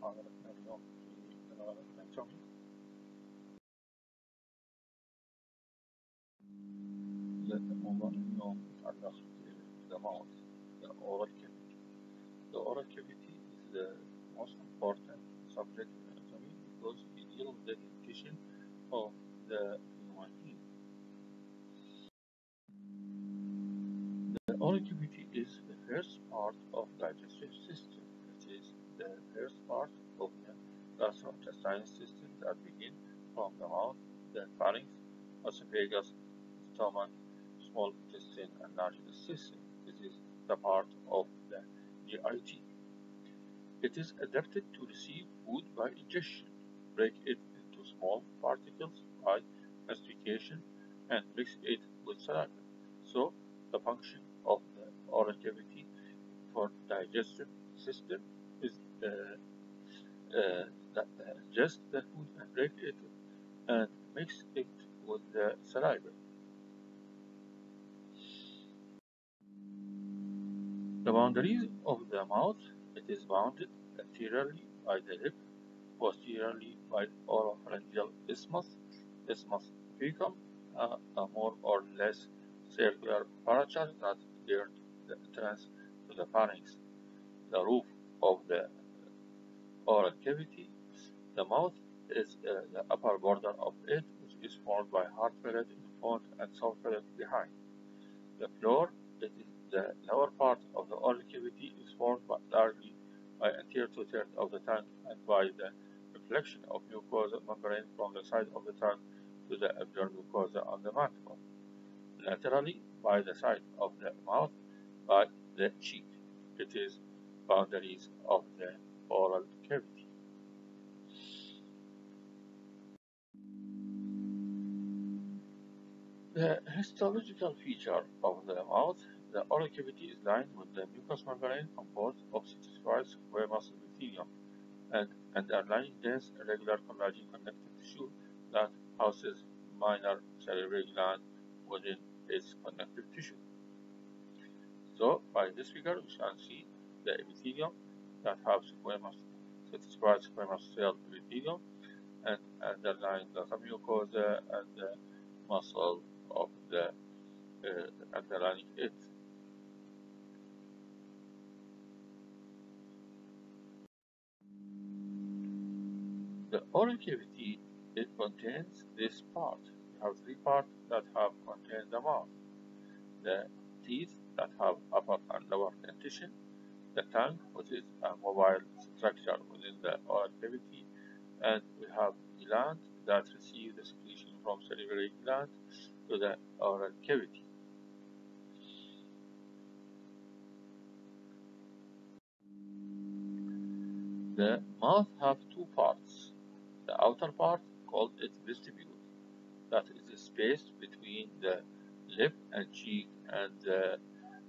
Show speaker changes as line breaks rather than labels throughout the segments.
محاضرتنا اليوم في الاناتومي موضوع اليوم يتعلق the mouth, the oral cavity. The oral cavity is the most important subject in anatomy because it deals with the dentition of the human being. The oral cavity is the first part of digestive system. The part of the gastrointestinal system that begin from the mouth, the pharynx, esophagus, stomach, small intestine, and large intestine. This is the part of the GIT. It is adapted to receive food by ingestion, break it into small particles by mastication, and mix it with saliva. So, the function of the oral cavity for digestive system is uh, uh, that, uh, just the food and break it and mix it with the saliva. The boundaries of the mouth, it is bounded anteriorly by the lip, posteriorly by oropharyngeal isthmus, isthmus faucium, uh, a more or less circular aperture that guard the entrance to the pharynx. The roof of the oral cavity, the mouth is uh, the upper border of it, which is formed by hard palate in front and soft palate behind. The floor, it is the lower part of the oral cavity is formed by, largely by anterior two-thirds of the tongue and by the reflection of mucosal membrane from the side of the tongue to the epidermal mucosa on the mandible. Laterally, by the side of the mouth, by the cheek. It is boundaries of the oral cavity. The histological feature of the mouth, the oral cavity is lined with the mucous membrane composed of cytosolic squamous epithelium and underlying dense irregular collagen connective tissue that houses minor salivary gland within its connective tissue. So by this figure we can see the epithelium that have squamous cytosolic squamous cell epithelium and underlying the mucosa and the muscle of the uh, underlying it. The oral cavity it contains this part. We have three parts that have contained the mouth. The teeth that have upper and lower dentition, the tongue, which is a mobile structure within the oral cavity, and we have gland that receive the secretion from salivary gland to the oral cavity. The mouth have two parts. The outer part called it vestibule. That is the space between the lip and cheek and the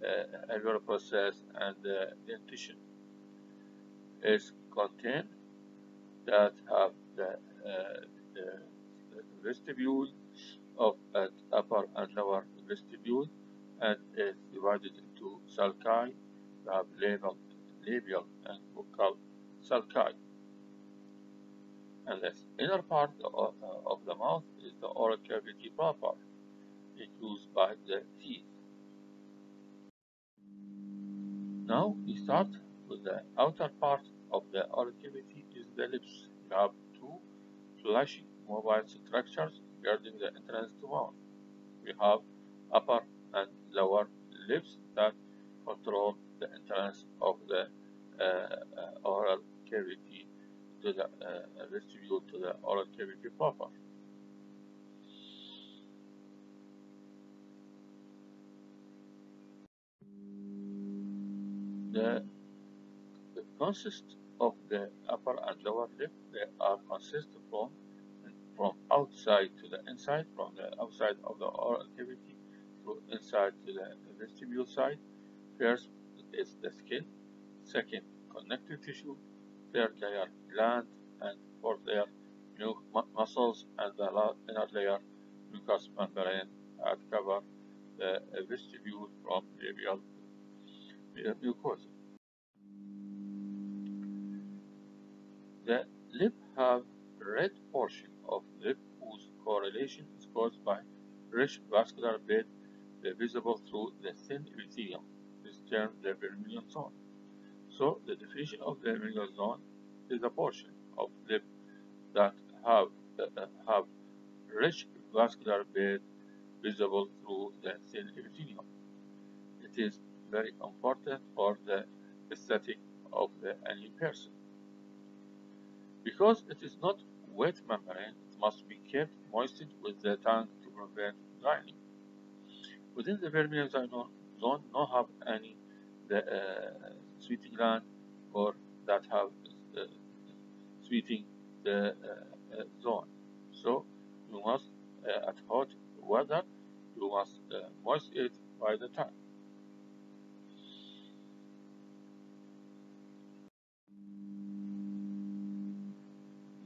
uh, process and the dentition. Is contained that have the, uh, the, vestibule of an upper and lower vestibule and is divided into sulci, we have labial, labial and buccal sulci. And the inner part of, uh, of the mouth is the oral cavity proper, enclosed by the teeth. Now we start with the outer part of the oral cavity is the lips. We have two fleshy mobile structures guarding the entrance to mouth. We have upper and lower lips that control the entrance of the uh, uh, oral cavity to the uh, vestibule to the oral cavity proper. The, the consist of the upper and lower lip they are consist from from outside to the inside, from the outside of the oral cavity to inside to the vestibule side. First is the skin, second connective tissue, third layer gland, and fourth layer muscles, and the inner layer mucous membrane that cover the vestibule from labial mucosa. The lip have red portion of lip whose correlation is caused by rich vascular bed visible through the thin epithelium. This termed the vermilion zone. So the definition of the vermilion zone is a portion of lip that have uh, have rich vascular bed visible through the thin epithelium. It is very important for the aesthetic of the any person. Because it is not wet membrane, it must be kept moistened with the tongue to prevent drying. Within the vermilion zone, no have any the uh, sweeting gland or that have uh, sweeting the uh, uh zone. So you must uh, at hot weather you must uh, moist it by the tongue.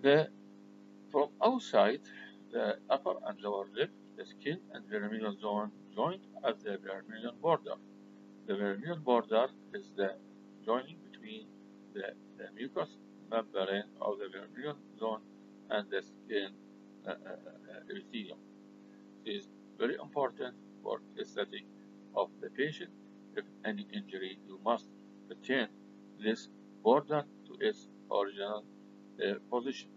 The from outside the upper and lower lip, the skin and vermilion zone joined at the vermilion border. The vermilion border is the joining between the, the mucous membrane of the vermilion zone and the skin uh, uh, uh, epithelium. It is very important for aesthetic of the patient. If any injury, you must retain this border to its original uh, position.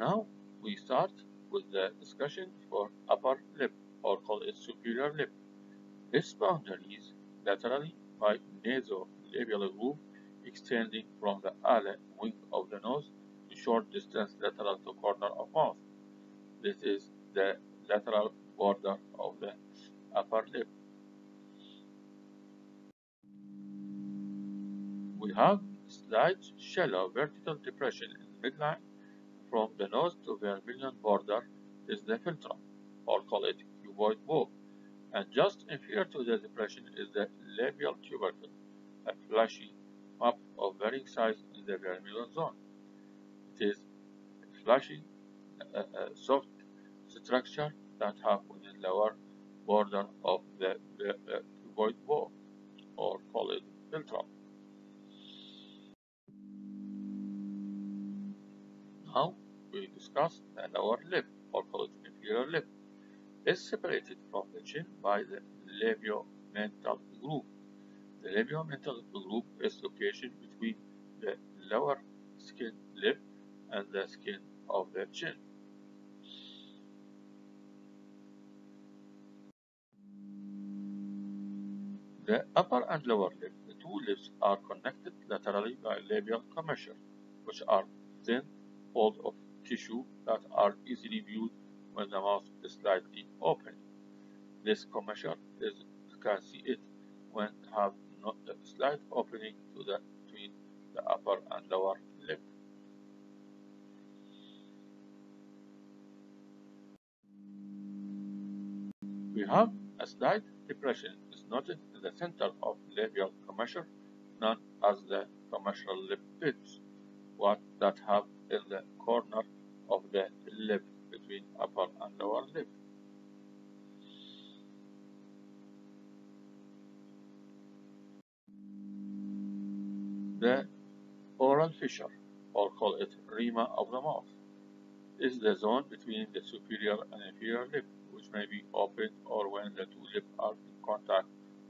Now we start with the discussion for upper lip or call it superior lip. This boundary is laterally by nasolabial groove extending from the ala wing of the nose to short distance lateral to corner of mouth. This is the lateral border of the upper lip. We have slight shallow vertical depression in the midline from the nose to vermilion border is the philtrum, or call it Cupid bow, and just inferior to the depression is the labial tubercle, a fleshy map of varying size in the vermilion zone. It is a fleshy, uh, uh, soft structure that have lower border of the, the uh, Cupid bow, or call it philtrum. Now we discuss the lower lip, or call it inferior lip. It's separated from the chin by the labiomental groove. The labiomental groove is location between the lower skin lip and the skin of the chin. The upper and lower lip, the two lips are connected laterally by labial commissure, which are thin folds of tissue that are easily viewed when the mouth is slightly open. This commissure is you can see it when have not a slight opening to the between the upper and lower lip. We have a slight depression is noted in the center of labial commissure known as the commissural lip pits, what that have in the corner of the lip between upper and lower lip. The oral fissure, or call it rima of the mouth, is the zone between the superior and inferior lip, which may be open or when the two lips are in contact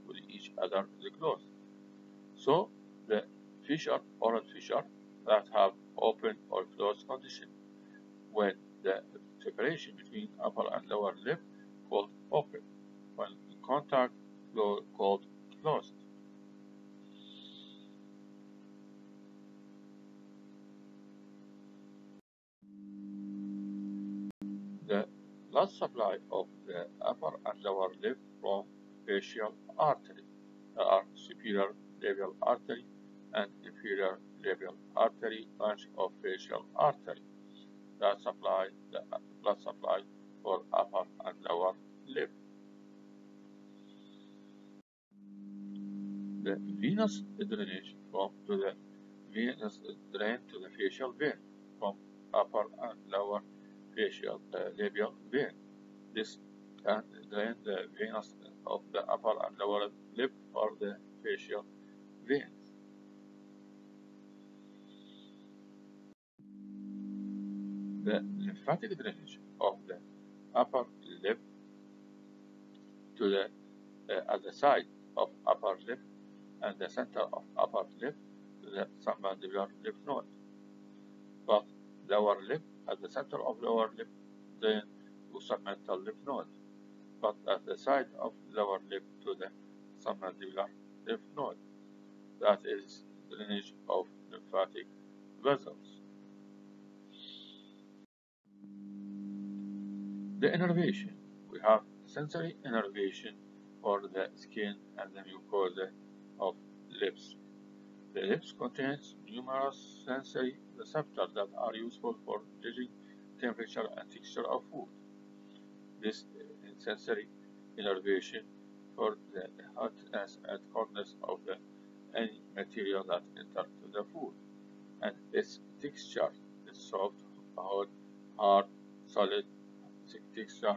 with each other is closed. So the fissure, oral fissure, that have open or closed condition when the separation between upper and lower lip called open, when in contact called closed. The blood supply of the upper and lower lip from facial artery are superior labial artery and inferior labial artery branch of facial artery that supply the blood supply for upper and lower lip. The venous drainage from to the venous drain to the facial vein from upper and lower facial uh, labial vein. This and then the venous of the upper and lower lip or the facial veins. The lymphatic drainage of the upper lip to the uh, at the side of upper lip and the center of upper lip to the submandibular lymph node, but lower lip at the center of lower lip then to submental lymph node, but at the side of lower lip to the submandibular lymph node. That is drainage of lymphatic vessels. The innervation. We have sensory innervation for the skin and the mucosa of lips. The lips contains numerous sensory receptors that are useful for judging temperature and texture of food. This uh, sensory innervation for the hotness and coldness of the any material that enters the food, and its texture is soft, hard, hard, solid, texture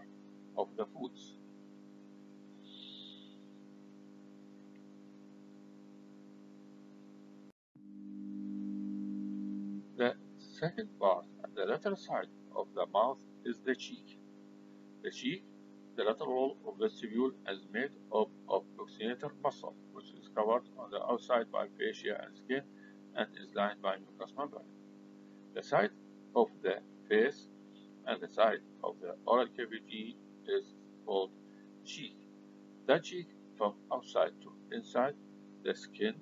of the foods. The second part at the lateral side of the mouth is the cheek. The cheek, the lateral wall of the vestibule is made up of buccinator muscle, which is covered on the outside by fascia and skin and is lined by mucous membrane. The side of the face and the side of the oral cavity is called cheek. The cheek from outside to inside, the skin,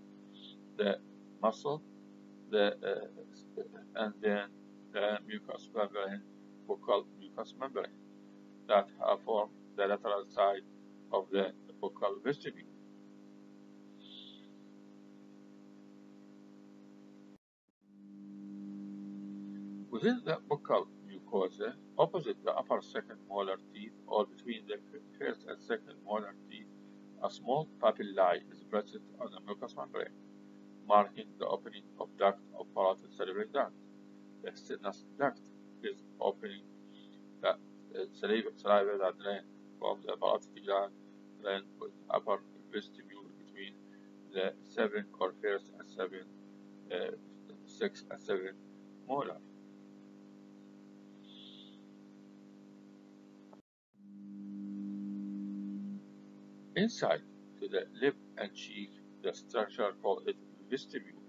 the muscle, the uh, and then the mucous membrane, buccal mucous membrane, that form the lateral side of the buccal vestibule. Within the buccal mucosa, opposite the upper second molar teeth or between the first and second molar teeth, a small papillae is present on the mucous membrane, marking the opening of duct of parotid salivary duct. The Stenson's duct is opening the uh, saliva, saliva that drain from the parotid gland drain with upper vestibule between the seven or first and seven, uh, six and seven molar. Inside to the lip and cheek, the structure called it vestibule.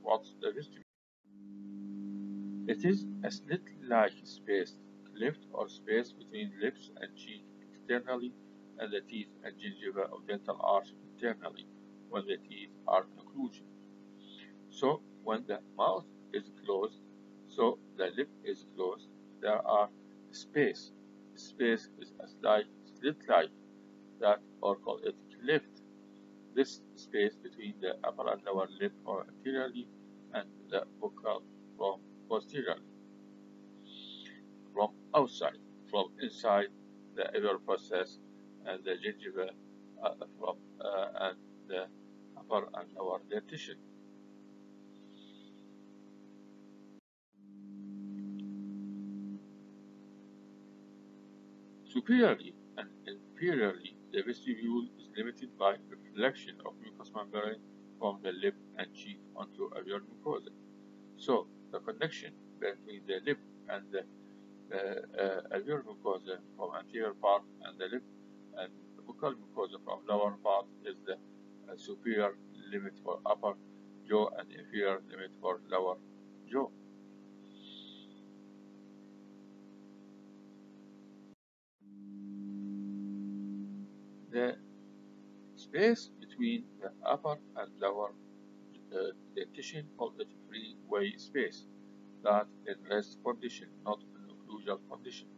What's the vestibule? It is a slit-like space, cleft or space between lips and cheek externally and the teeth and gingiva of dental arch internally when the teeth are in occlusion. So when the mouth is closed, so the lip is closed, there are space. Space is a slight slit-like that or call it cleft. This space between the upper and lower lip or anteriorly and the buccal from posteriorly. From outside, from inside the alveolar process and the gingiva uh, from uh, and the upper and lower dentition. Superiorly and inferiorly, the vestibule is limited by the reflection of mucous membrane from the lip and cheek onto alveolar mucosa. So, the connection between the lip and the uh, uh, alveolar mucosa from anterior part and the lip and the buccal mucosa from lower part is the uh, superior limit for upper jaw and inferior limit for lower jaw. The space between the upper and lower uh, dentition called the free-way space that in rest condition, not in occlusal condition.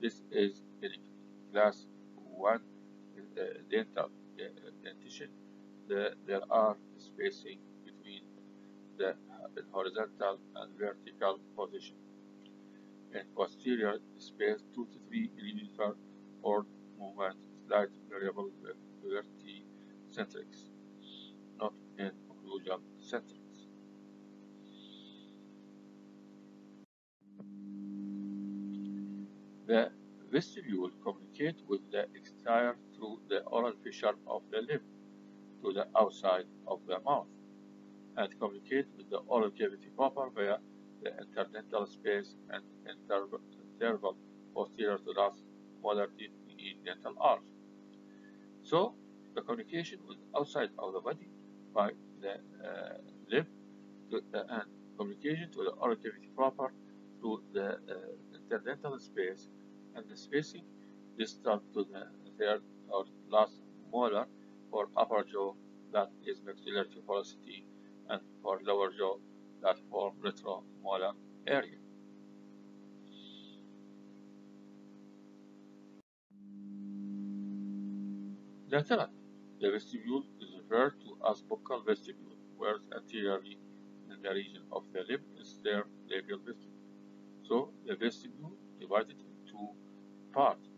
This is in class 1 uh, dental uh, dentition. The, there are spacing between the horizontal and vertical position. In posterior space 2 to 3 millimeter or movement slight variable verticentrics, not in occlusal centrics. The vestibule communicates with the exterior through the oral fissure of the lip to the outside of the mouth and communicate with the oral cavity proper via the interdental space and interval posterior to last molar dental arch. So the communication with outside of the body by the uh, lip to, uh, and communication to the oral cavity proper through the uh, interdental space and the spacing distal to the third or last molar for upper jaw that is maxillary tuberosity and for lower jaw that form retromolar area. Lateral. The vestibule is referred to as buccal vestibule, whereas anteriorly in the region of the lip is their labial vestibule. So the vestibule divided into parts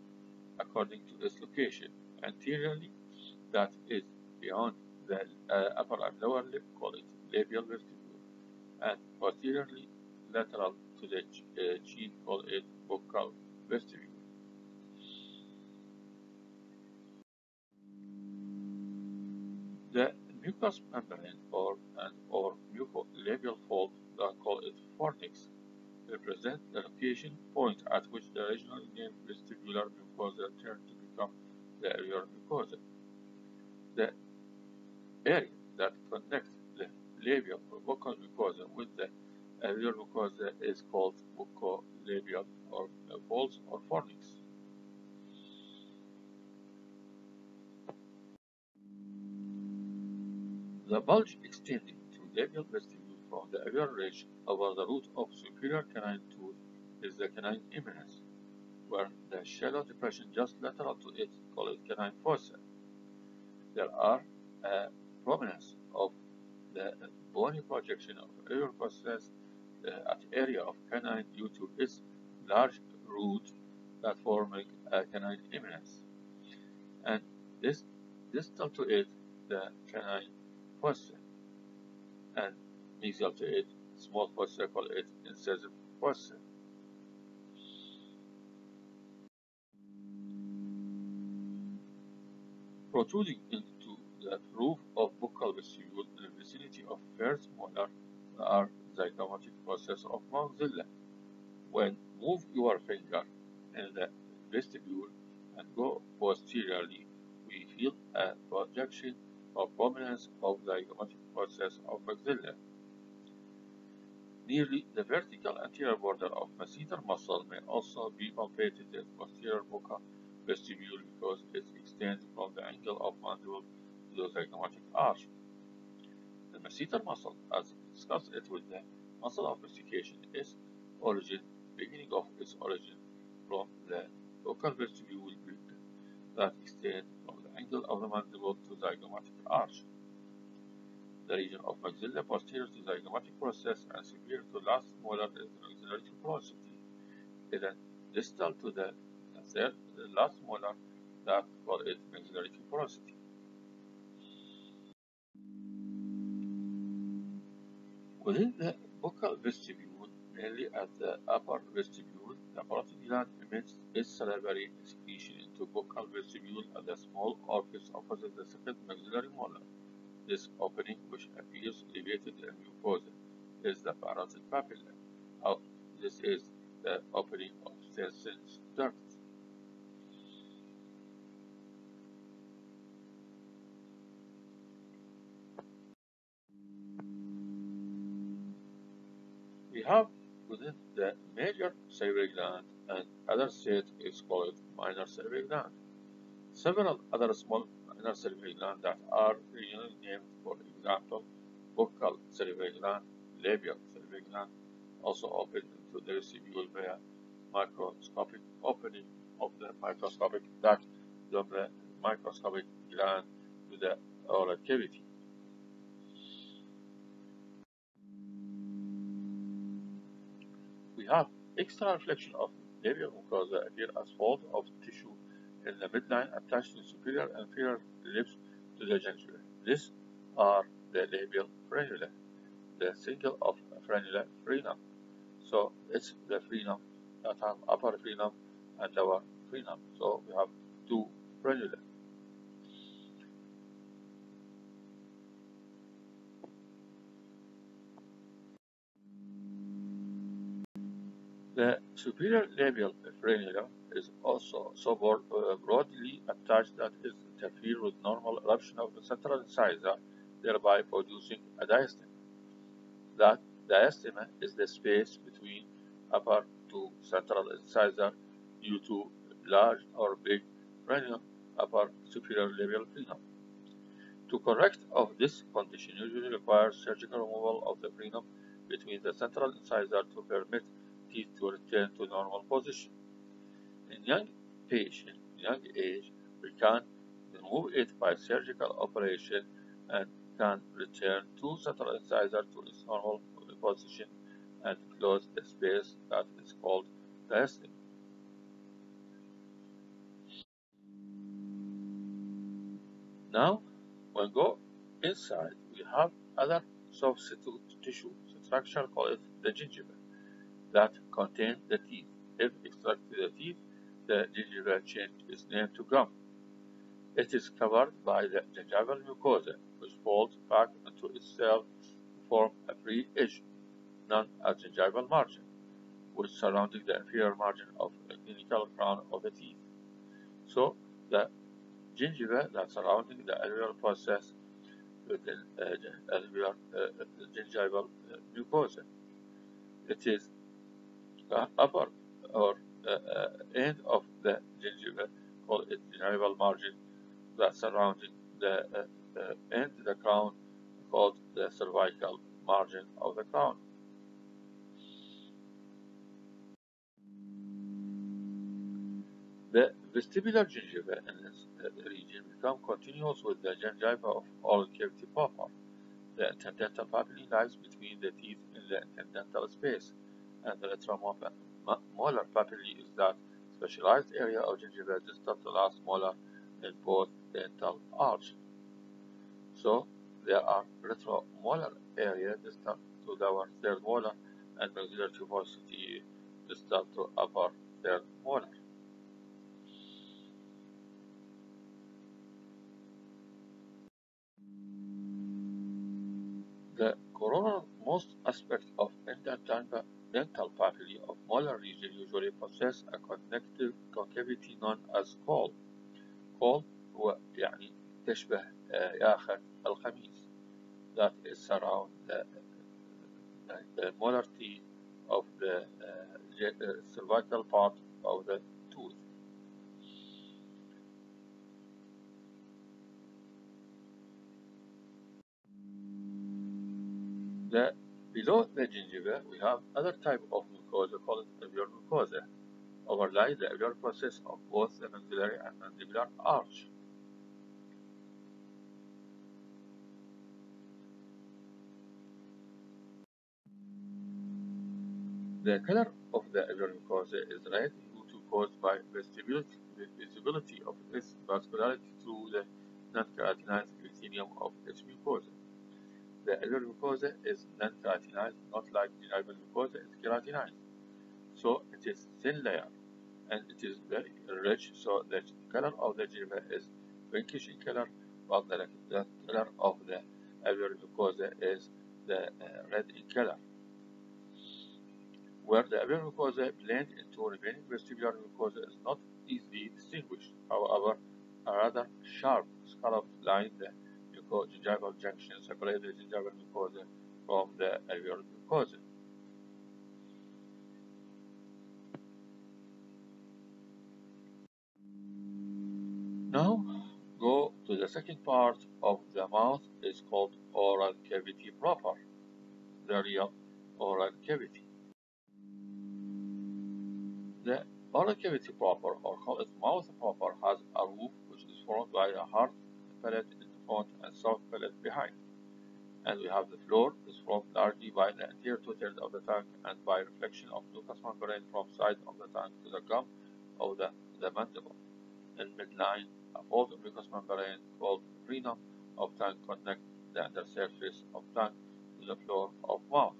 according to its location. Anteriorly, that is beyond the uh, upper and lower lip, call it labial vestibule, and posteriorly lateral to the uh, cheek, call it buccal vestibule. The mucous membrane or and or mucolabial fold, that call it fornix, represent the location point at which the originally named vestibular mucosa turn to become the alveolar mucosa. The area that connects the labial or buccal mucosa with the alveolar mucosa is called buccolabial or uh, folds or fornix. The bulge extending to the labial vestibule from the alveolar ridge over the root of superior canine tooth is the canine eminence, where the shallow depression just lateral to it, called canine fossa. There are a prominence of the bony projection of process uh, at area of canine due to its large root that forming a canine eminence. And this distal to it, the canine and mesial to it, small fossa, call it incisive fossa. Protruding into the roof of buccal vestibule in the vicinity of first molar are zygomatic process of maxilla. When move your finger in the vestibule and go posteriorly, we feel a projection or prominence of the zygomatic process of maxilla. Nearly the vertical anterior border of masseter muscle may also be palpated in posterior buccal vestibule because it extends from the angle of mandible to the zygomatic arch. The masseter muscle, as discussed it with the muscle of mastication, is origin, beginning of its origin from the buccal vestibule that extend from the angle of the mandible to zygomatic arch. The region of maxilla posterior to the zygomatic process and superior to last molar maxillary tuberosity. It is distal to the third the last molar that for its maxillary tuberosity. Within the buccal vestibule, mainly at the upper vestibule, the parotid gland emits its salivary excretion into buccal vestibule at the small orifice opposite the second maxillary molar. This opening, which appears elevated in mucosa, is the parotid papilla. Oh, this is the opening of Stenson's duct. We have within the major salivary gland and other set is called minor salivary gland. Several other small minor salivary glands that are regionally named, for example, buccal salivary gland, labial salivary gland, also open into the vestibule via microscopic opening of the microscopic duct from the microscopic gland to the oral cavity. We have extra reflection of labial mucosa appear as fold of tissue in the midline attached to superior and inferior lips to the gingiva. These are the labial frenula, the single of frenula frenum. So it's the frenum that have upper frenum and lower frenum. So we have two frenulae. The superior labial frenula is also so uh, broadly attached that it interferes with normal eruption of the central incisor, thereby producing a diastema. That diastema is the space between upper to central incisor due to large or big frenum upper superior labial frenum. To correct of this condition usually requires surgical removal of the frenum between the central incisor to permit teeth to return to normal position. In young patient, young age, we can remove it by surgical operation and can return to central incisor to its normal position and close the space that is called diastema. Now, when go inside, we have other soft tissue structure called the gingiva that contain the teeth. If extracted the teeth, the gingiva change its name to gum. It is covered by the gingival mucosa, which folds back into itself to form a free edge, known as gingival margin, which surrounding the inferior margin of the clinical crown of the teeth. So, the gingiva that surrounding the alveolar process within uh, alveolar uh, gingival uh, mucosa. It is the upper or uh, uh, end of the gingiva called it gingival margin that surrounding the uh, end the crown called the cervical margin of the crown. The vestibular gingiva in this region become continuous with the gingiva of all cavity proper. The interdental papillae lies between the teeth in the interdental space, and the retromolar papillae is that specialized area of gingiva distal to last molar in both dental arch. So there are retromolar area distal to the third molar and maxillary tuberosity distal to upper third molar. The coronal-most aspect of dental papilla of molar region usually possess a connective concavity known as col. col هو يعني تشبه آخر الخميس that is around the, the molar teeth of the uh, cervical part of the tooth. The below the gingiva, we have other type of mucosa called alveolar mucosa, overlie the alveolar process of both the maxillary and mandibular arch. The color of the alveolar mucosa is red due to caused by visibility of its vascularity through the non-keratinized epithelium of its mucosa. The alveolar mucosa is non-keratinized, not like the gingival mucosa is keratinized. So it is thin layer and it is very rich, so the color of the gingiva is pinkish in color, while the, the color of the alveolar mucosa is the uh, red in color. Where the alveolar mucosa blend into remaining vestibular mucosa is not easily distinguished. However, a rather sharp scallop line the gingival junction separate the gingival mucosa from the alveolar mucosa. Now go to the second part of the mouth is called oral cavity proper, the real oral cavity. The oral cavity proper, or called mouth proper, has a roof which is formed by a hard palate and soft palate behind. And we have the floor is formed largely by the anterior two-thirds of the tongue and by reflection of mucous membrane from side of the tongue to the gum of the, the mandible. In midline, a fold mucous membrane called frenum of tongue connect the undersurface of tongue to the floor of mouth.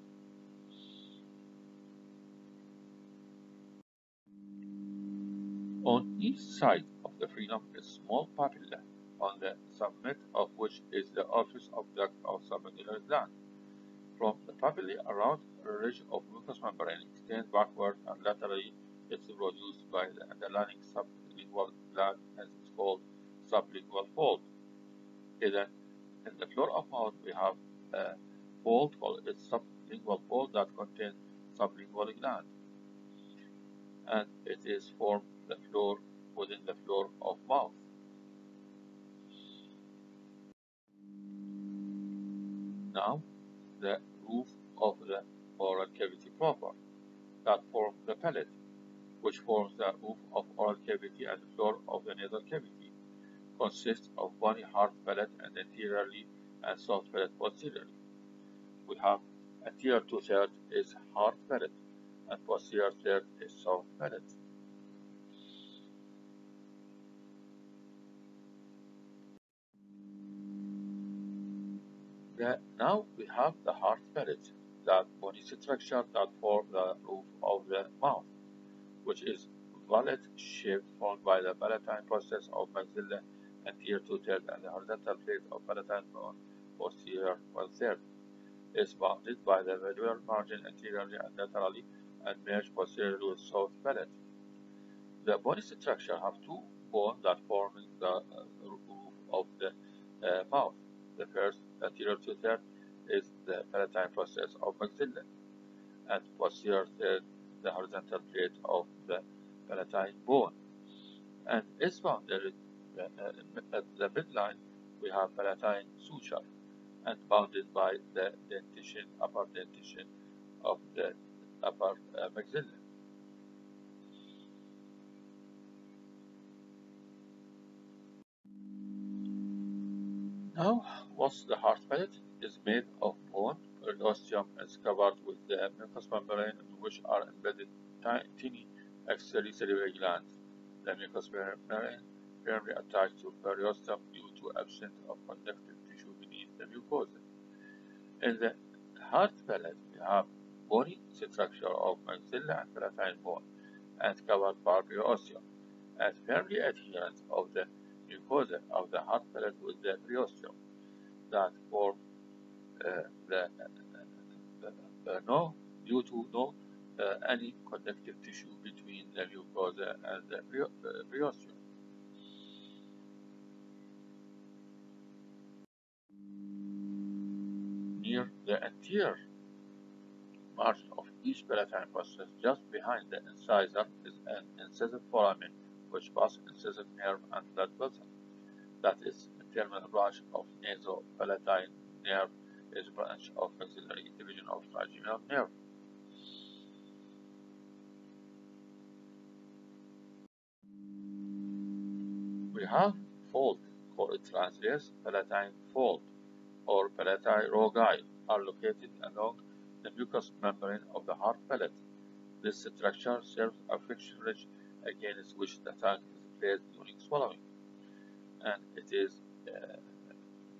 On each side of the frenum is small papilla, on the summit of which is the office of duct or submandibular gland. From the papillae around a ridge of mucous membrane extends backward and laterally it's produced by the underlying sublingual gland as it's called sublingual fold. Then in the floor of mouth we have a fold called its sublingual fold that contains sublingual gland and it is formed the floor within the floor of mouth. Now the roof of the oral cavity proper that forms the palate which forms the roof of oral cavity and the floor of the nasal cavity consists of bony hard palate and anteriorly and soft palate posteriorly. We have anterior two-thirds is hard palate and posterior third is soft palate. The, now we have the hard palate, that bony structure that forms the roof of the mouth, which is vallet shaped formed by the palatine process of maxilla anterior two-thirds and the horizontal plate of palatine bone posterior one-third. Is bounded by the velar margin anteriorly and laterally and merge posteriorly with soft palate. The bony structure have two bones that form the uh, roof of the uh, mouth. The first anterior two-third is the palatine process of maxilla, and posterior third the horizontal plate of the palatine bone. And its boundary uh, uh, at the midline we have palatine suture and bounded by the dentition, upper dentition of the upper uh, maxilla. Now, what's the hard palate is made of bone, osteum is covered with the mucous membrane in which are embedded tiny axillary glands. The mucous membrane firmly attached to periosteum due to absence of conductive tissue beneath the mucosa. In the hard palate, we have bony structure of maxilla and palatine bone and covered by periosteum as firmly adherent of the mucosa of the hard palate with the periosteum that form uh, the, uh, uh, no due to no any connective tissue between the mucosa and the periosteum. Near the anterior margin of each palatine process, just behind the incisor, is an incisive foramen which passes incisive nerve and blood vessel. That is terminal branch of nasopalatine nerve is a branch of maxillary division of trigeminal nerve. We have fold called transverse palatine fold or palatine rugae are located along the mucous membrane of the hard palate. This structure serves a friction ridge against which the tongue is placed during swallowing, and it is uh,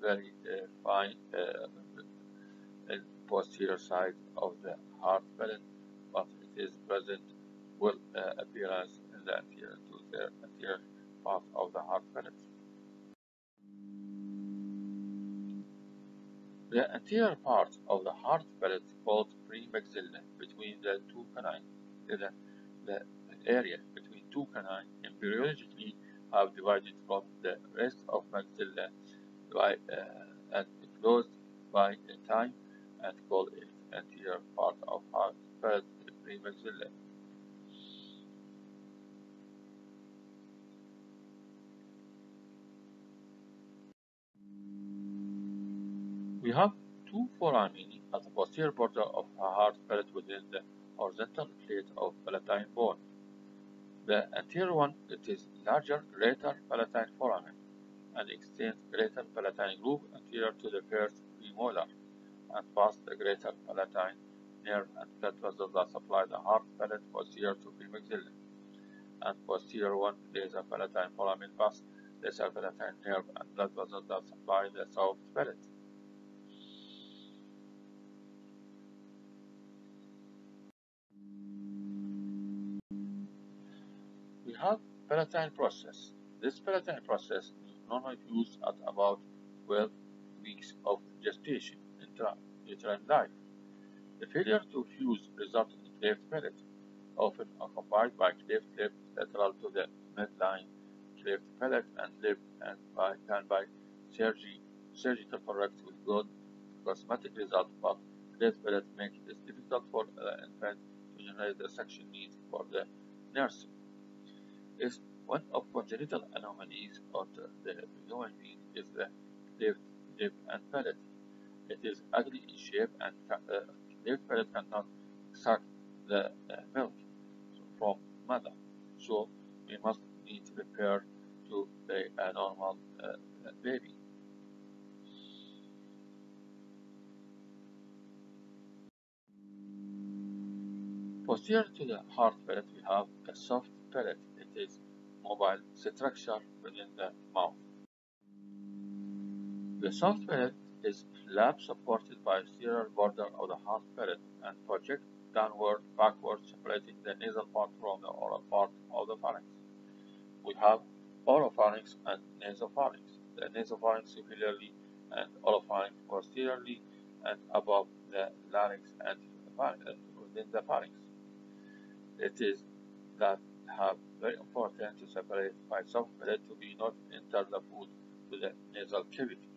very uh, fine uh, in posterior side of the hard palate, but it is present well uh, appearance in the anterior to the anterior part of the hard palate. The anterior part of the hard palate called premaxilla between the two canines is the, the area two canines embryologically have divided from the rest of maxilla by, uh, and closed by time and call it anterior part of hard palate premaxilla. We have two foramini at the posterior border of a hard palate within the horizontal plate of palatine bone. The anterior one it is larger greater palatine foramen and extends greater palatine groove anterior to the first premolar and past the greater palatine nerve and blood vessels that supply the hard palate posterior to premaxilla. And posterior one a palatine foramen past lesser palatine nerve and blood vessels that supply the soft palate. Have palatine process. This palatine process is normally used at about 12 weeks of gestation intrauterine life. The failure to fuse results in cleft palate, often accompanied by cleft lip lateral to the midline cleft palate and lip and by, can by surgery, surgical correct with good cosmetic result, but cleft palate makes it difficult for the infant to generate the suction needs for the nursing. Is one of congenital anomalies of the, the human being is the cleft lip and palate. It is ugly in shape and uh, cleft palate cannot suck the uh, milk from mother. So we must need repair to a normal uh, baby. Posterior to the hard palate, we have a soft palate. Is mobile structure within the mouth. The soft palate is flap supported by sterile border of the hard palate and project downward, backward, separating the nasal part from the oral part of the pharynx. We have oropharynx and nasopharynx. The nasopharynx superiorly and oropharynx posteriorly and above the larynx and within the pharynx. It is that have very important to separate soft palate to be not enter the food to the nasal cavity.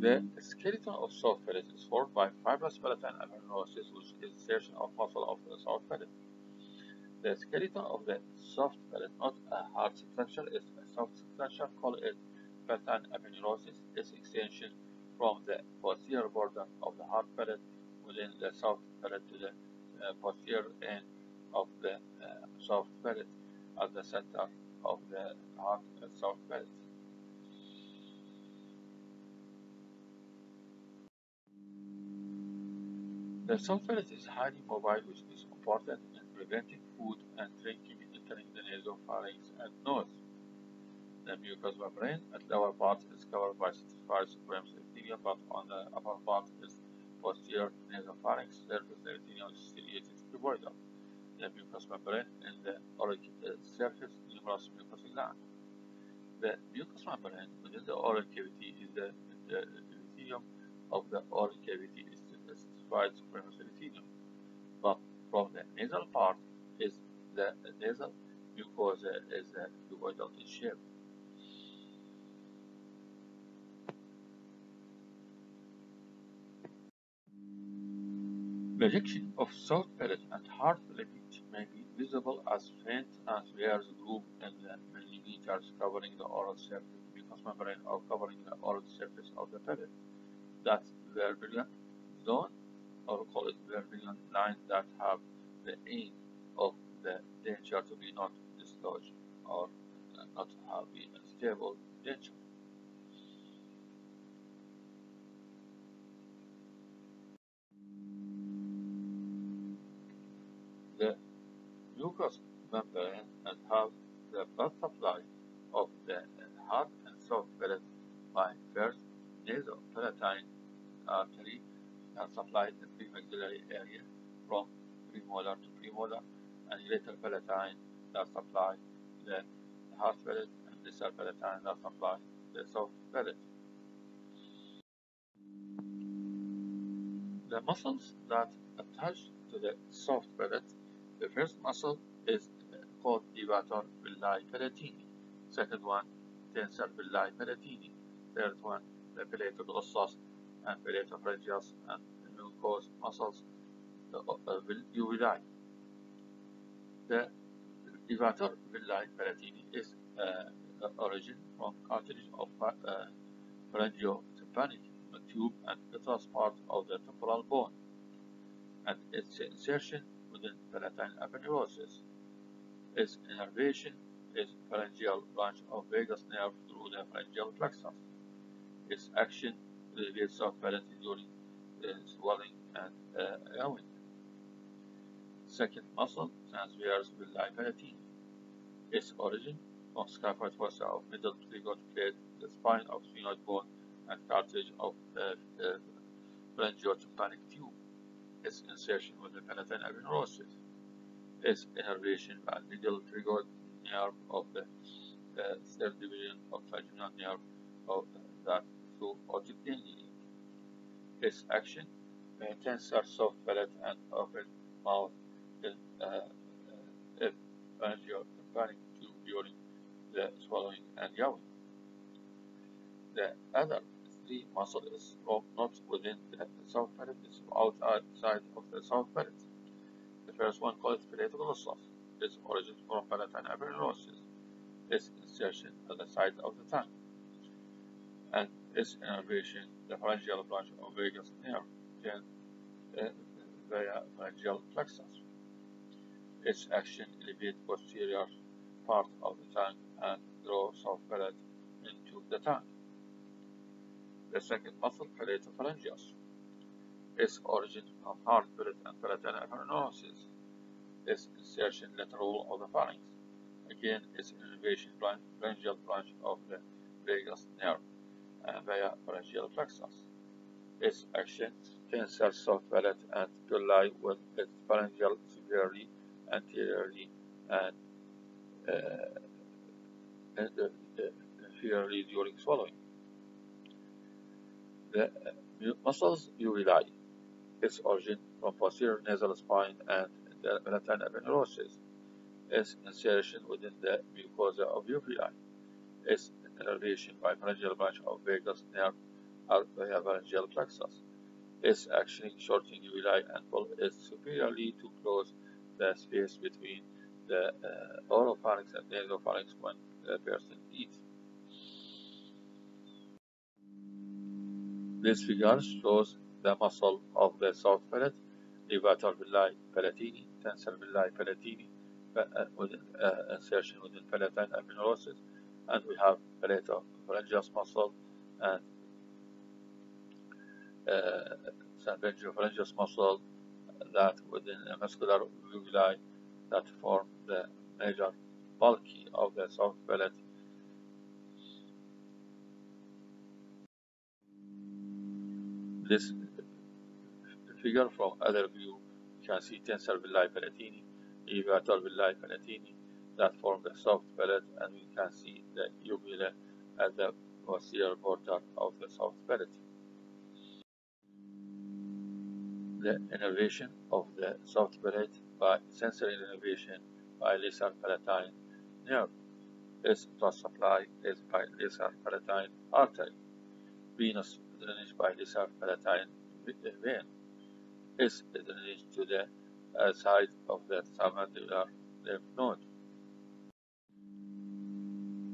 The skeleton of soft palate is formed by fibrous palatine aponeurosis, which is insertion of muscle of the soft palate. The skeleton of the soft palate, not a hard structure, is a soft structure called it palatine aponeurosis. Its extension from the posterior border of the hard palate within the soft palate to the uh, posterior end of the uh, soft palate at the center of the hard soft palate. The soft palate is highly mobile, which is important in preventing food and drinking entering the nasopharynx and nose. The mucous membrane at lower part is covered by stratified squamous epithelium, but on the upper part is posterior nasopharynx surface epithelium is ciliated cuboidal. The mucous membrane in the oral surface numerous mucous glands. The mucous membrane within the oral cavity is the, the epithelium of the oral cavity is stratified squamous epithelium. But from the nasal part is the, the nasal mucosa is the cuboidal in shape. Projection of soft palate and hard palate may be visible as faint and layers group in the millimeters covering the oral surface because membrane or covering the oral surface of the palate. That verbulent zone or call it verbulent lines that have the aim of the denture to be not dislodged or not have a stable denture. The mucous membrane and have the blood supply of the hard and soft palate by first nasopalatine artery that supplies the premaxillary area from premolar to premolar and greater palatine that supply the hard palate and distal palatine that supply the soft palate. The muscles that attach to the soft palate the first muscle is called levator veli palatini. Second one, tensor veli palatini. Third one, the palatoglossus and palatopharyngeus and mucous muscles, the uh. The levator veli palatini is uh, origin from cartilage of uh, pharyngotympanic tube and it was part of the temporal bone and its insertion within palatine aponeurosis. Its innervation is pharyngeal branch of vagus nerve through the pharyngeal plexus. Its action relieves soft palate during uh, swelling and uh, yawning. Second muscle, transverse villi. Its origin from scaphoid fossa of middle pterygoid plate, the spine of sphenoid bone, and cartilage of uh, uh, pharyngeotympanic tube. Is insertion with the palatal aponeurosis. Is innervation by medial trigger nerve of the uh, third division of vaginal nerve of uh, that through otic. Its action maintains our soft palate and open mouth in, uh, pharyngeal tympanic tube during the swallowing and yawning. The other three muscle is not within the soft palate, it's outside of the soft palate. The first one called palatoglossal. Its origin from palatine aponeurosis. Its insertion at the side of the tongue. And its innervation, the pharyngeal branch of vagus nerve, then uh, via pharyngeal plexus. Its action elevate posterior part of the tongue and draw soft palate into the tongue. The second muscle, palatopharyngeus. Its origin from hard palate and palatine aponeurosis. Its insertion lateral of the pharynx. Again, its innervation branch, pharyngeal branch of the vagus nerve uh, via pharyngeal plexus. Its action tensor soft palate and lie with its pharyngeal severely anteriorly and, and uh, inferiorly during swallowing. The muscles uvuli, its origin from posterior nasal spine and the palatine aponeurosis, its insertion within the mucosa of uvuli, its innervation by pharyngeal branch of vagus nerve via pharyngeal plexus, its actually shortening uvuli and pull is superiorly to close the space between the uh, oropharynx and nasopharynx when the person eats. This figure shows the muscle of the soft palate, levator veli palatini, tensor veli palatini, with uh, insertion within palatine aponeurosis, and we have palatopharyngeus muscle and uh, pharyngeus muscle that within a muscular uvuli that form the major bulky of the soft palate this figure from other view, you can see tensor veli palatini, levator veli palatini that form the soft palate, and we can see the uvula at the posterior border of the soft palate. The innervation of the soft palate by sensory innervation by lesser palatine nerve. Its blood supply is by lesser palatine artery. Venous drainage by lesser palatine vein is drainage to the uh, side of the submandibular lymph node.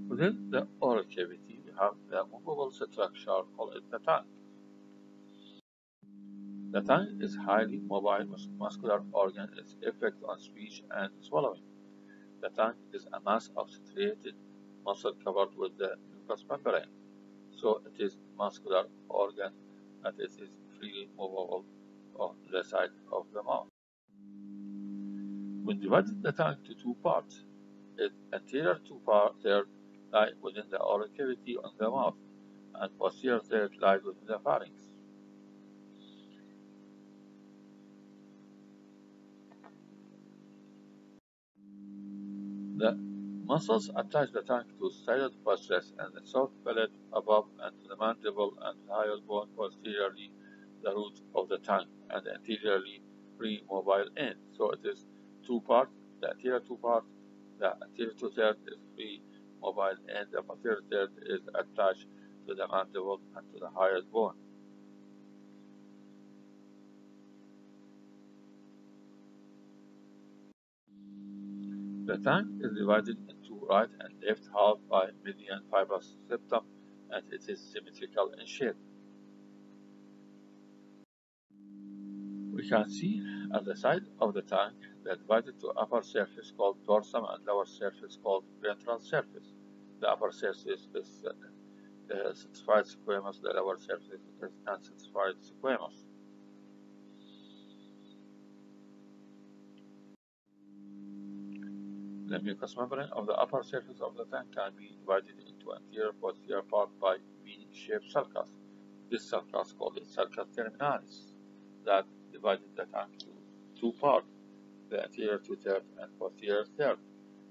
Within the oral cavity, we have the movable structure called the tongue. The tongue is highly mobile muscular organ. Its effect on speech and swallowing. The tongue is a mass of striated muscle covered with the mucous membrane so it is muscular organ and it is freely movable on the side of the mouth. When dividing the tongue to two parts, its anterior two parts lie within the oral cavity on the mouth, and posterior third lies within the pharynx. The Muscles attach the tongue to styloid process and the soft palate above and to the mandible and hyoid bone posteriorly the root of the tongue and the anteriorly free-mobile end. So it is two parts, the anterior two parts, the anterior two third is free mobile end, the posterior third is attached to the mandible and to the hyoid bone. The tongue is divided right and left half by median fibrous septum and it is symmetrical in shape. We can see at the side of the tongue the divided to upper surface called dorsum and lower surface called ventral surface. The upper surface is uh, uh, stratified squamous, the lower surface is unsatisfied squamous. The mucous membrane of the upper surface of the tongue can be divided into anterior posterior part by V-shaped sulcus. This sulcus called sulcus terminalis that divided the tank into two parts, the anterior two-thirds and posterior third,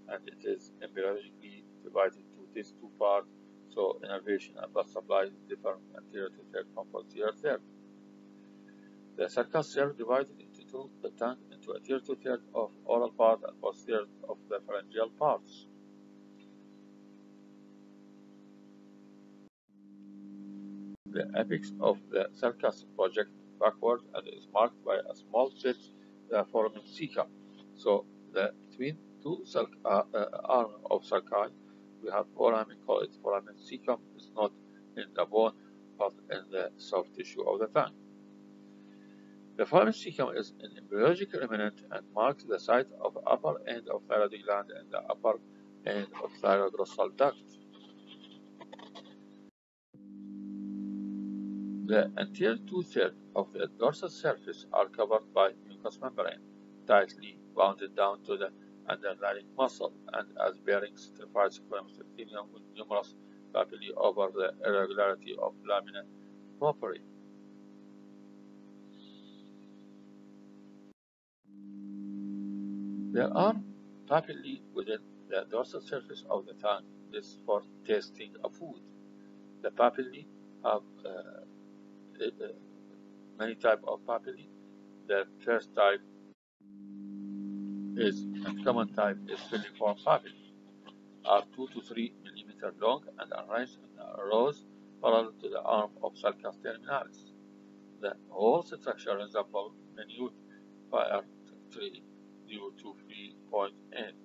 and it is embryologically divided to these two parts, so innervation and blood supply differ anterior two-third from posterior third. The sulcus serve divided the tank into anterior two-third of oral part and posterior of the pharyngeal parts. The apex of the sulcus projects backward and is marked by a small slit, the foramen cecum. So the between two uh, uh, of sulci, we have foramen, call it foramen cecum. It's not in the bone, but in the soft tissue of the tongue. The foramen cecum is an embryological remnant and marks the site of the upper end of thyroid gland and the upper end of thyroglossal duct. The anterior two-thirds of the dorsal surface are covered by mucous membrane, tightly bounded down to the underlying muscle and as bearing stratified squamous epithelium with numerous papillae over the irregularity of lamina propria. There are papillae within the dorsal surface of the tongue. This for tasting of food. The papillae have uh, uh, many type of papillae. The first type is and common type is filiform papillae, are two to three millimeter long and arranged in a rows parallel to the arm of sulcus terminalis. The whole structure resembles minute fire tree due to three point eight.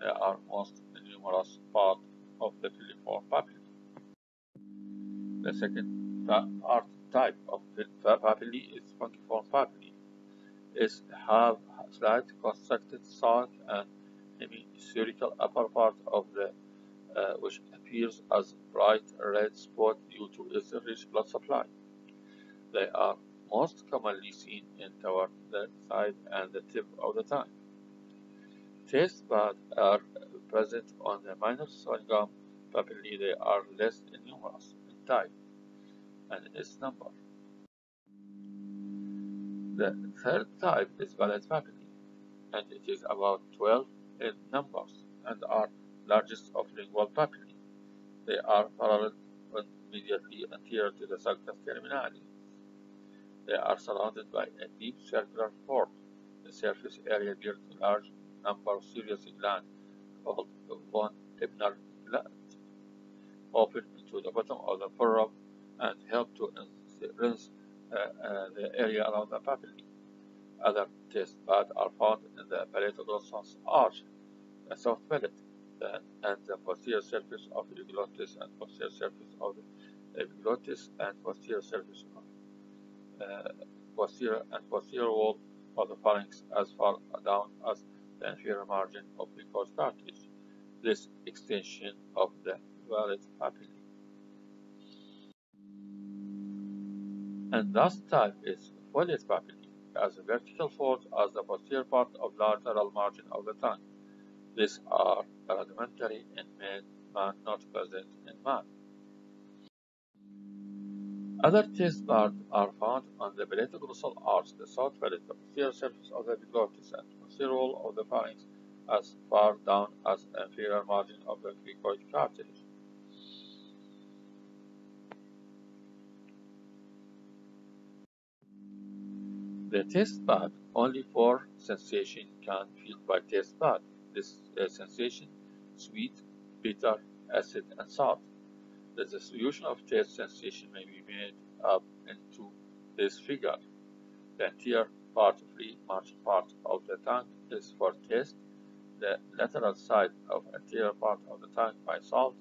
They are most numerous part of the filiform papillae. The second art type of papillae is fungiform papillae. It have slight constructed sac and hemispherical upper part of the uh, which appears as bright red spot due to its rich blood supply. They are most commonly seen in toward the side and the tip of the tongue. Taste buds are present on the minor sorghum papillae. They are less numerous in type and its number. The third type is vallate papillae, and it is about 12 in numbers and are largest of lingual papillae. They are parallel and immediately anterior to the sulcus terminalis. They are surrounded by a deep circular port. The surface area bears large number of serous glands called von Ebner glands, open into the bottom of the forearm and help to rinse uh, uh, the area around the papillae. Other taste buds are found in the palatoglossal arch, the soft palate, and the posterior surface of the epiglottis and posterior surface of the epiglottis and posterior surface of uh, posterior and posterior wall of the pharynx as far down as the inferior margin of the cartilage. This extension of the vallate papillae. and thus type is foliate papillae as a vertical fold as the posterior part of lateral margin of the tongue. These are rudimentary in man, man not present in man. Other taste buds are found on the palatoglossal arch, the soft palate, the posterior surface of the epiglottis, and wall of the pharynx as far down as the inferior margin of the cricoid cartilage. The taste bud, only four sensation can feel by taste bud. This uh, sensation, sweet, bitter, acid, and salt. The distribution of taste sensation may be made up into this figure. The anterior part, free margin part of the tongue is for taste. The lateral side of anterior part of the tongue by salt.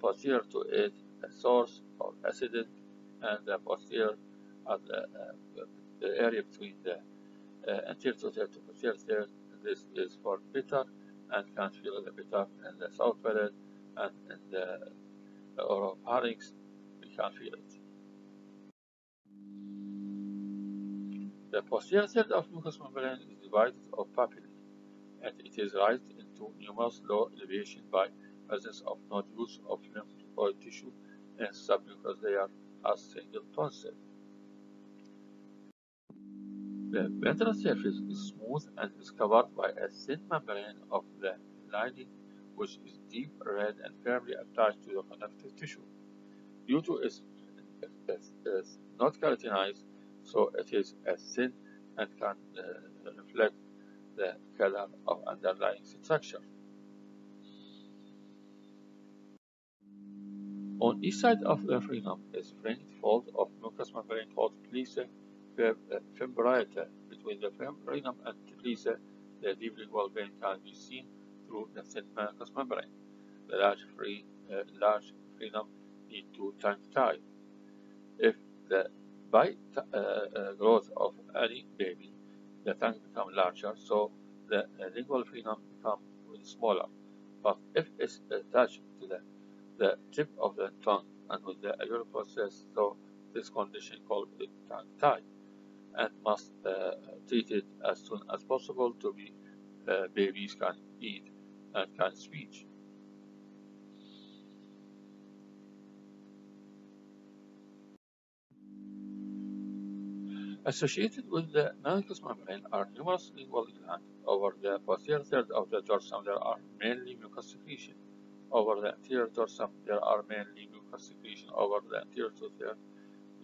Posterior to it, a source of acid, and the posterior at the uh, the area between the uh, anterior to posterior third. This is for bitter and can feel the bitter in the soft palate and in the oral oropharynx we can feel it. The posterior third of mucous membrane is divided of papillae and it is raised into numerous low elevation by presence of nodules of lymphoid tissue and submucous layer as single tonsil. The ventral surface is smooth and is covered by a thin membrane of the lining which is deep red and firmly attached to the connective tissue. Due to its, its, its not keratinized, so it is as thin and can uh, reflect the color of underlying structure. On each side of the frenum is fringed fold of mucous membrane called pleura fimbriata. Between the frenum and pleura, the deep lingual vein can be seen through the thin mucous membrane. The large, free, uh, large frenum need to tie. If the by uh, uh, growth of any baby, the tongue become larger, so the lingual frenum become smaller. But if it's attached to the, the tip of the tongue and with the alveolar process, so this condition called the tongue tie, and must uh, treat it as soon as possible to be uh, babies can eat and can speak. Associated with the mucous membrane are numerous lingual glands. Over the posterior third of the dorsum, there are mainly mucous secretion. Over the anterior dorsum, there are mainly mucous secretion. Over the anterior two third,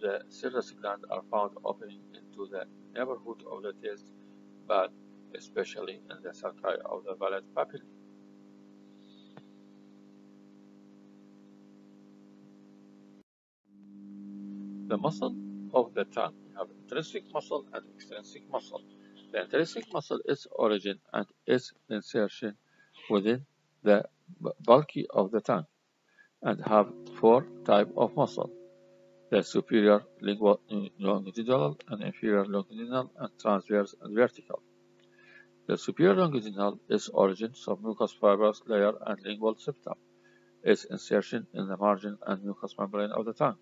the serous glands are found opening into the neighborhood of the taste bud, especially in the sulci of the palate papillae. The muscle of the tongue We have intrinsic muscle and extrinsic muscle. The intrinsic muscle is origin and its insertion within the bulky of the tongue and have four type of muscle. The superior lingual eh, longitudinal and inferior longitudinal and transverse and vertical. The superior longitudinal is origin submucous fibrous layer and lingual septum. Its insertion in the margin and mucous membrane of the tongue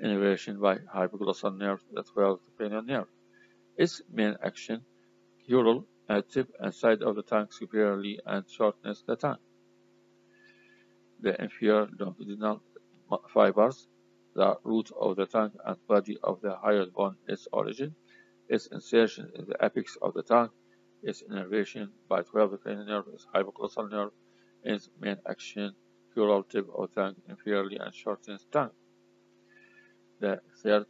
innervation by hypoglossal nerve, the 12th cranial nerve. Its main action, hural at tip and side of the tongue superiorly and shortness the tongue. The inferior longitudinal fibers, the root of the tongue and body of the hyoid bone its origin, its insertion in the apex of the tongue, its innervation by 12th cranial nerve is hypoglossal nerve, its main action, hural tip of tongue inferiorly and shortens tongue. The third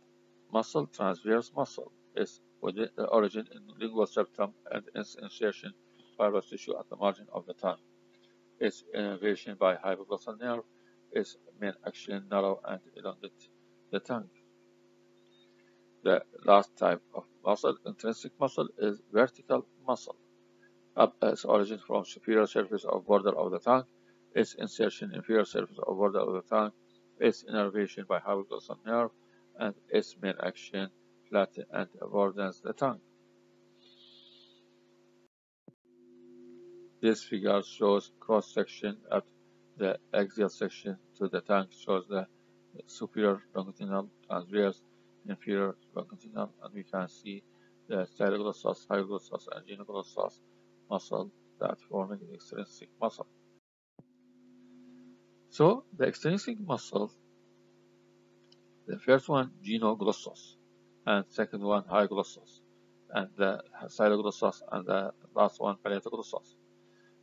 muscle, transverse muscle, is within the origin in lingual septum and its insertion fibrous tissue at the margin of the tongue. Its innervation by hypoglossal nerve is main action narrow and elongate the tongue. The last type of muscle, intrinsic muscle, is vertical muscle. Up its origin from superior surface of border of the tongue, its insertion inferior surface of border of the tongue, its innervation by hypoglossal nerve, and its main action flatten and avoidance the tongue. This figure shows cross section at the axial section to the tongue shows the superior longitudinal transverse inferior longitudinal and we can see the styloglossus, hypoglossus and genioglossus muscle that forming the extrinsic muscle. So the extrinsic muscle, the first one genioglossus, and second one hypoglossus, and the styloglossus, and the last one palatoglossus.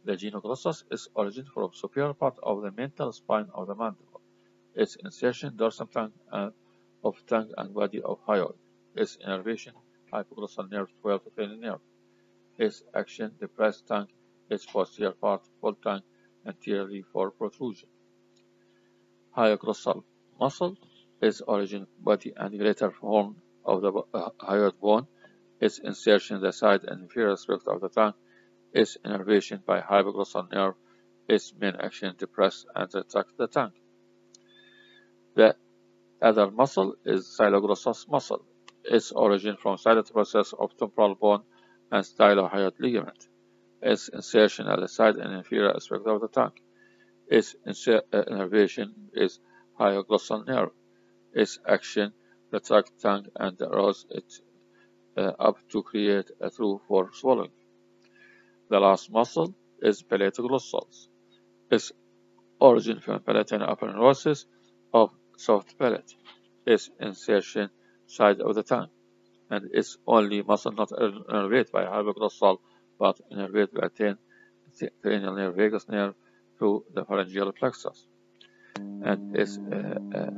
The genioglossus is origin from superior part of the mental spine of the mandible. Its insertion dorsum tongue and of tongue and body of hyoid. Its innervation hypoglossal nerve 12 cranial nerve. Its action depressed tongue. Its posterior part full tongue anteriorly for protrusion. Hypoglossal muscle is origin body and greater horn of the uh, hyoid bone. Its insertion the side and inferior aspect of the tongue. Its innervation by hypoglossal nerve. Its main action depress and retract the tongue. The other muscle is styloglossus muscle. Its origin from silent process of temporal bone and stylohyoid ligament. Its insertion at the side and inferior aspect of the tongue. Its uh, innervation is hypoglossal nerve. Its action retract tongue and rouse it uh, up to create a through for swallowing. The last muscle is palatoglossals. Its origin from palatine aponeurosis of soft palate. Its insertion side of the tongue. and it's only muscle not innervated by hypoglossal but innervated by 10 cranial nerve vagus nerve through the pharyngeal plexus and its uh, uh,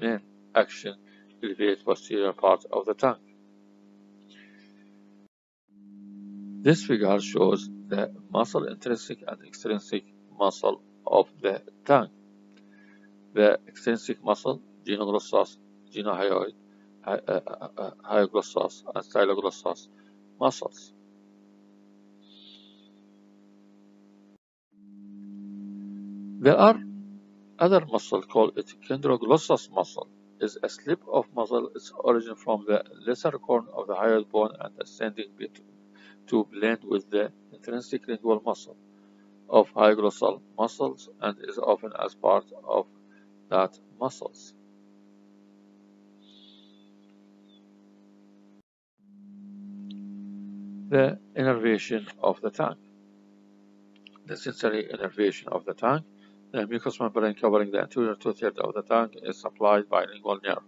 main action elevate posterior part of the tongue. This figure shows the muscle intrinsic and extrinsic muscle of the tongue. The extrinsic muscle, genioglossus, geniohyoid, uh, uh, uh, hyoglossus, and styloglossus muscles. There are other muscle called it chondroglossus muscle is a slip of muscle its origin from the lesser corn of the hyoid bone and ascending to blend with the intrinsic lingual muscle of hyglossal muscles and is often as part of that muscles. The innervation of the tongue. The sensory innervation of the tongue. The mucous membrane covering the anterior two-thirds of the tongue is supplied by lingual nerve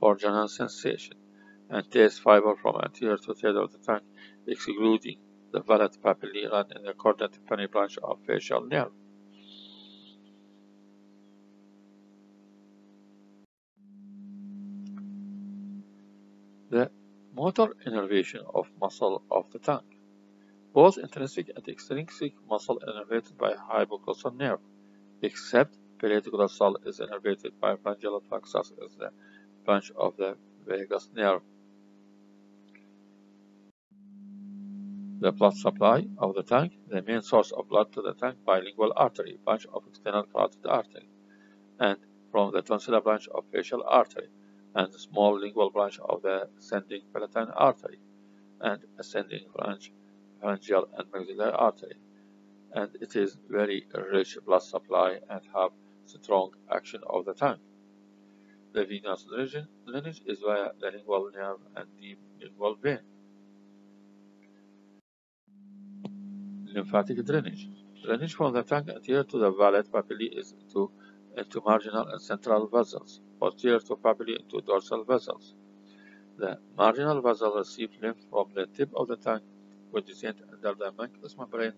for general sensation and taste fiber from anterior two-thirds of the tongue, excluding the vallate papillae run in the chordae tympani branch of facial nerve. The motor innervation of muscle of the tongue. Both intrinsic and extrinsic muscle innervated by hypoglossal nerve except palatoglossal is innervated by pharyngeal plexus is the branch of the vagus nerve. The blood supply of the tongue, the main source of blood to the tongue bilingual artery, branch of external carotid artery, and from the tonsillar branch of facial artery, and small lingual branch of the ascending palatine artery, and ascending branch pharyngeal and maxillary artery and it is very rich blood supply and have strong action of the tongue. The venous drainage is via the lingual nerve and deep lingual vein. Lymphatic drainage. Drainage from the tongue anterior to the vallate papillae is to, uh, into marginal and central vessels, posterior to papillae into dorsal vessels. The marginal vessel receive lymph from the tip of the tongue, which descend under the mucous membrane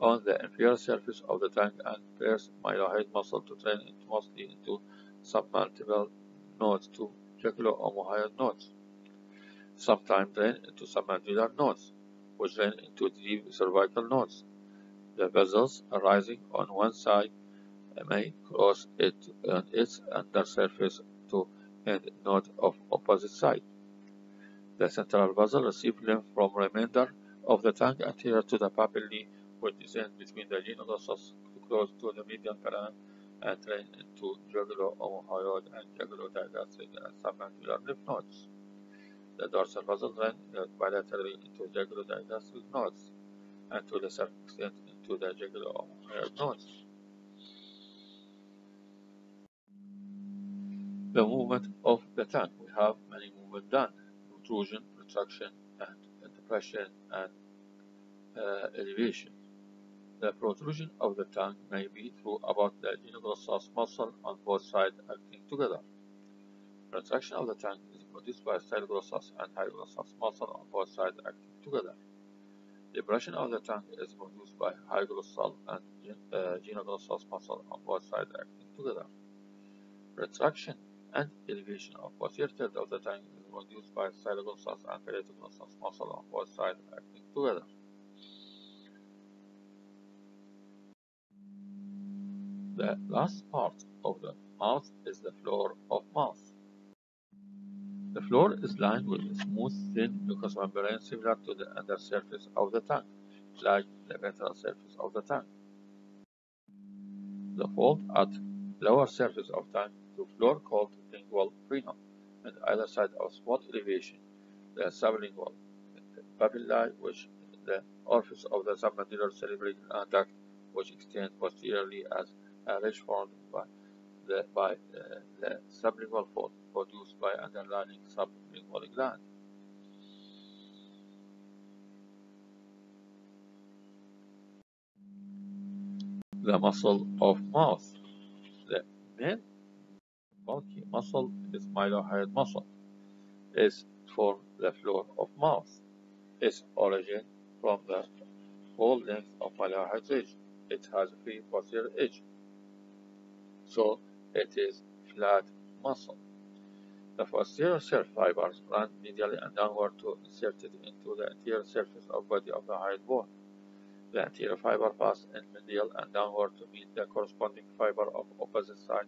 on the inferior surface of the tongue and pairs mylohyoid muscle to drain into mostly into submandibular nodes to jugulo-omohyoid nodes. Sometimes drain into submandibular nodes, which drain into deep cervical nodes. The vessels arising on one side may cross it on its undersurface to end node of opposite side. The central vessel receives lymph from remainder of the tongue anterior to the papillae descend between the genioglossus close to the median canal and drain into jugulo-omohyoid and jugulo-digastric and submandibular lymph nodes. The dorsal vessel drain bilaterally into jugulo-digastric nodes and to lesser extent into the jugulo-omohyoid nodes. The movement of the tongue. We have many movements done. Protrusion, retraction, and depression, and uh, elevation. The protrusion of the tongue may be through about the genioglossus muscle on both sides acting together. Retraction of the tongue is produced by styloglossus and hypoglossus muscle on both sides acting together. Depression of the tongue is produced by hyglossal and uh, genioglossus muscle on both sides acting together. Retraction and elevation of posterior third of the tongue is produced by styloglossus and palatoglossus muscle on both sides acting together. The last part of the mouth is the floor of mouth. The floor is lined with a smooth, thin mucous membrane similar to the undersurface of the tongue, like the ventral surface of the tongue. The fold at lower surface of tongue to floor called lingual frenum, and either side of small elevation, the sublingual papillae, which the orifice of the submandibular cerebral duct, which extends posteriorly as formed by the, by, uh, the sublingual fold produced by underlying sublingual gland. The muscle of mouth. The main bulky muscle is mylohyoid muscle. is for the floor of mouth. Its origin from the whole length of malleolar ridge. It has a free posterior edge, so it is flat muscle. The posterior surf fibers run medially and downward to insert it into the anterior surface of body of the hyoid bone. The anterior fiber pass in medial and downward to meet the corresponding fiber of opposite side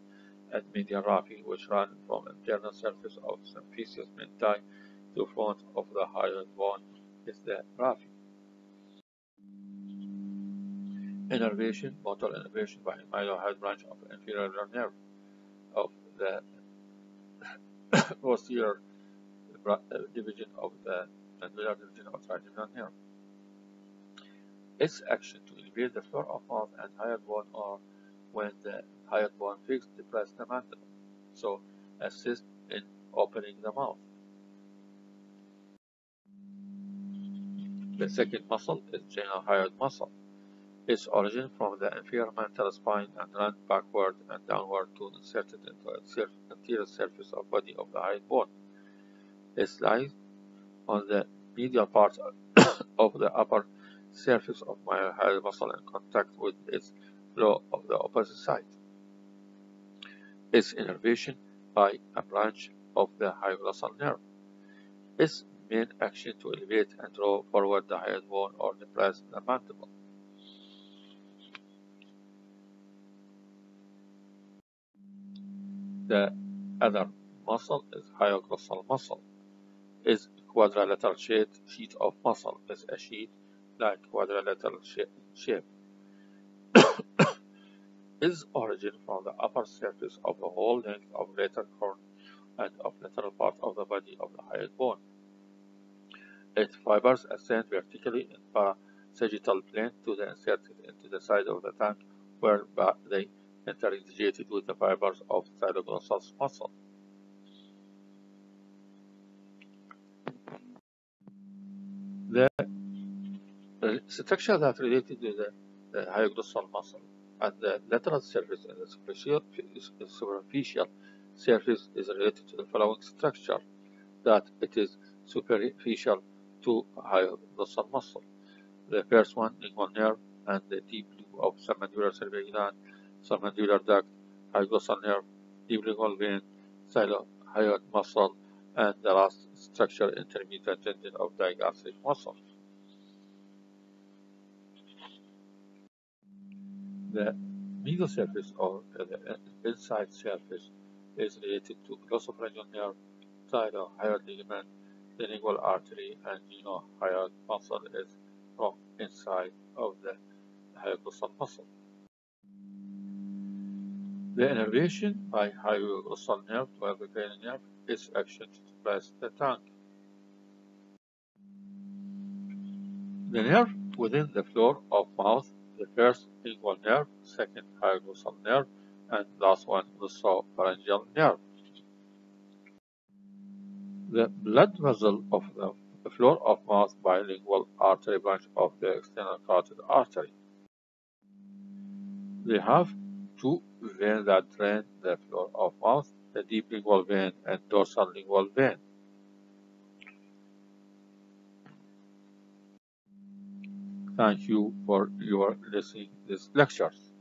and medial raphe, which run from internal surface of symphysis menti to front of the hyoid bone is the raphe. Innervation, motor innervation by mylohyoid branch of inferior nerve of the posterior uh, division of the medullary division of trigeminal nerve. Its action to elevate the floor of mouth and hyoid bone or when the hyoid bone fixed depress the mandible, so assist in opening the mouth. The second muscle is glenoid muscle. Its origin from the inferior mental spine and run backward and downward to insert it into the anterior surface of body of the hyoid bone. It lies on the medial part of the upper surface of mylohyoid muscle in contact with its flow of the opposite side. Its innervation by a branch of the hyoglottal nerve. Its main action to elevate and draw forward the hyoid bone or depress the mandible. The other muscle is hypoglossal muscle. Is quadrilateral shaped sheet of muscle is a sheet like quadrilateral shape. Its origin from the upper surface of the whole length of greater horn and of lateral part of the body of the hyoid bone. Its fibers ascend vertically in parasagittal plane to the inserted into the side of the tank where they interintegrated with the fibers of styloglossal muscle. The structure that related to the, the muscle and the lateral surface and the superficial, surface is related to the following structure that it is superficial to hypoglossal muscle. The first one, lingual nerve and the deep loop of submandibular cervical gland, submandibular duct, hyglossal nerve, lingual vein, hyoid muscle, and the last structure, intermediate tendon of digastric muscle. The medial surface or the inside surface is related to glossopharyngeal nerve, thyroid ligament, the lingual artery, and you know glenoid muscle is from inside of the hypoglossal muscle. The innervation by nerve to epicranial nerve is action to depress the tongue. The nerve within the floor of mouth, the first lingual nerve, second hypoglossal nerve, and last one glossopharyngeal nerve. The blood vessel of the floor of mouth bilingual artery branch of the external carotid artery. They have two veins that drain the floor of mouth, the deep lingual vein and dorsal lingual vein. Thank you for your listening this lectures.